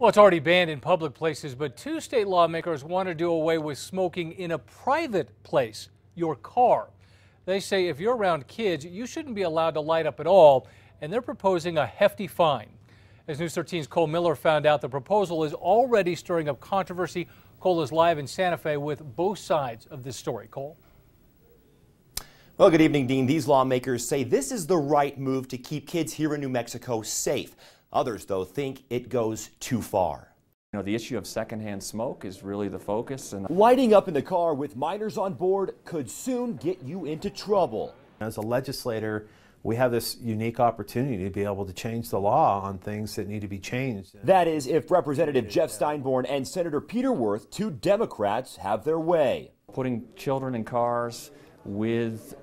Well, it's already banned in public places, but two state lawmakers want to do away with smoking in a private place, your car. They say if you're around kids, you shouldn't be allowed to light up at all, and they're proposing a hefty fine. As News 13's Cole Miller found out, the proposal is already stirring up controversy. Cole is live in Santa Fe with both sides of this story. Cole? Well, good evening, Dean. These lawmakers say this is the right move to keep kids here in New Mexico safe. Others, though, think it goes too far. You know, the issue of secondhand smoke is really the focus. And Lighting up in the car with minors on board could soon get you into trouble. As a legislator, we have this unique opportunity to be able to change the law on things that need to be changed. That is, if Representative Jeff Steinborn and Senator Peter Wirth, two Democrats, have their way. Putting children in cars with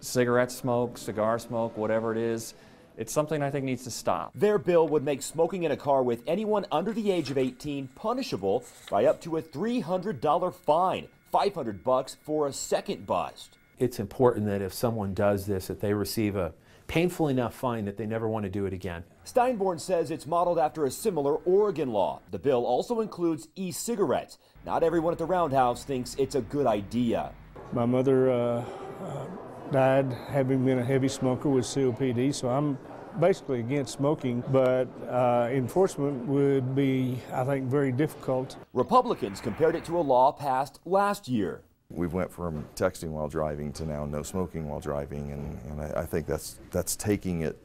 cigarette smoke, cigar smoke, whatever it is, it's something I think needs to stop. Their bill would make smoking in a car with anyone under the age of 18 punishable by up to a $300 fine, 500 bucks for a second bust. It's important that if someone does this, that they receive a painful enough fine that they never want to do it again. Steinborn says it's modeled after a similar Oregon law. The bill also includes e-cigarettes. Not everyone at the Roundhouse thinks it's a good idea. My mother uh, uh, died having been a heavy smoker with COPD, so I'm basically against smoking, but uh, enforcement would be, I think, very difficult. Republicans compared it to a law passed last year. We've went from texting while driving to now no smoking while driving, and, and I, I think that's that's taking it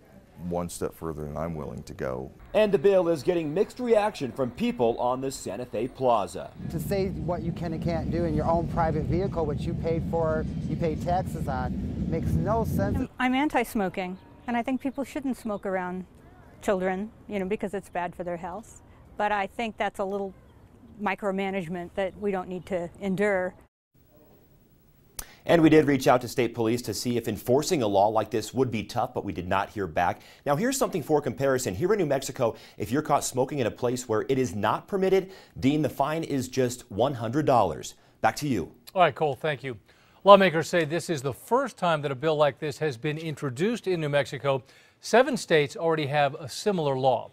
one step further than I'm willing to go. And the bill is getting mixed reaction from people on the Santa Fe Plaza. To say what you can and can't do in your own private vehicle, which you paid for, you paid taxes on, makes no sense. I'm anti-smoking, and I think people shouldn't smoke around children, you know, because it's bad for their health. But I think that's a little micromanagement that we don't need to endure. And we did reach out to state police to see if enforcing a law like this would be tough, but we did not hear back. Now, here's something for comparison. Here in New Mexico, if you're caught smoking in a place where it is not permitted, Dean, the fine is just $100. Back to you. All right, Cole, thank you. Lawmakers say this is the first time that a bill like this has been introduced in New Mexico. Seven states already have a similar law.